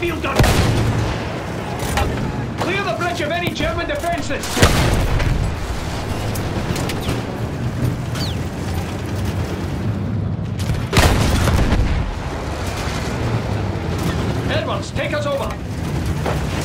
field gun! Clear the bridge of any German defenses! Edwards, take us over!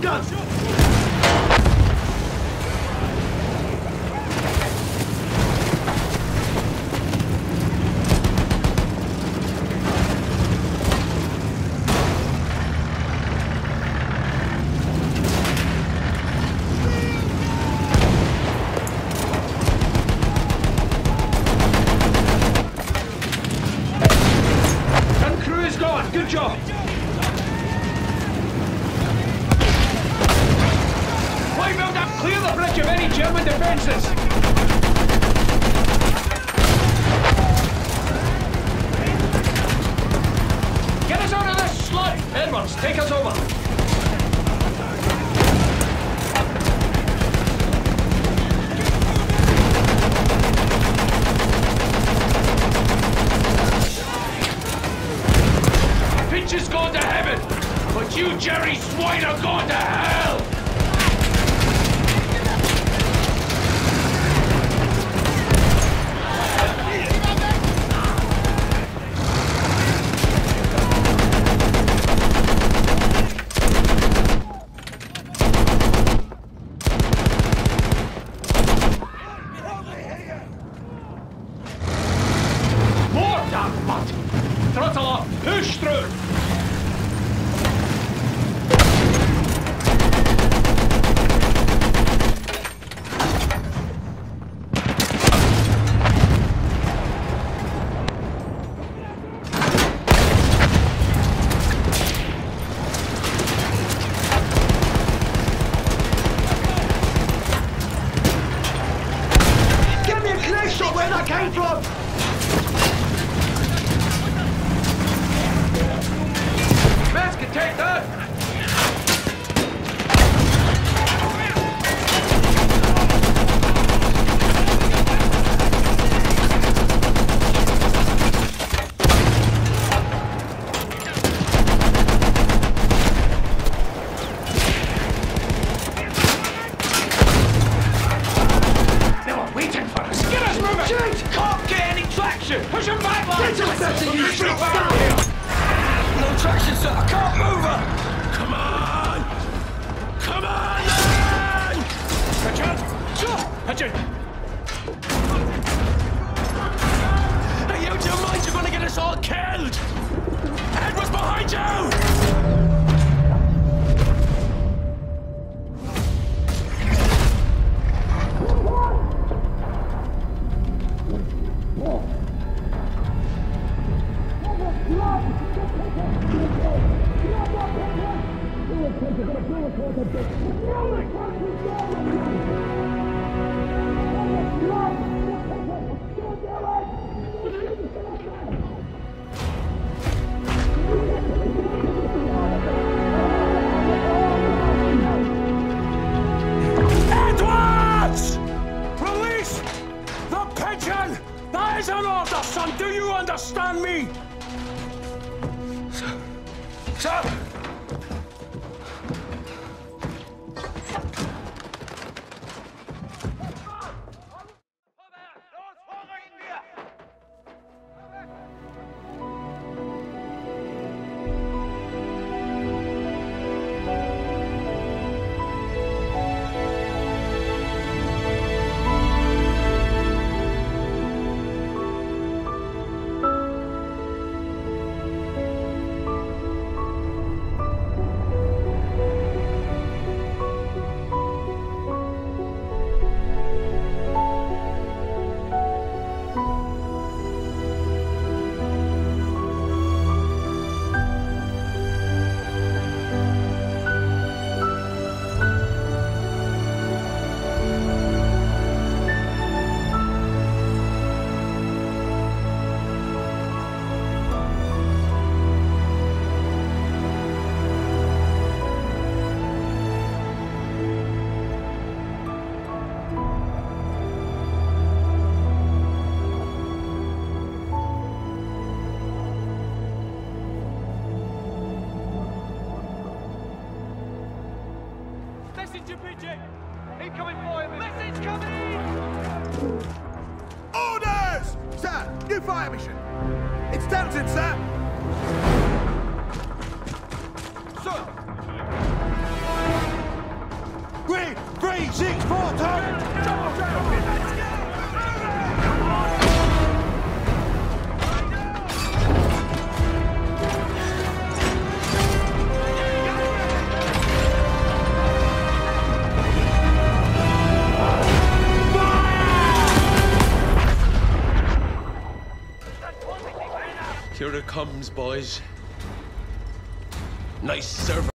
guns! defenses! Extra! Push! Push him back! Get yourself to you! Stop here! No traction, sir! I can't move her! Come on! Come on, then! Richard! Sure! Hey, you two minds are gonna get us all killed! Understand me? Sir. Sir! Sir, new fire mission. It's Downton, sir. Sir. Three, three, six, four, target. Here it boys. Nice server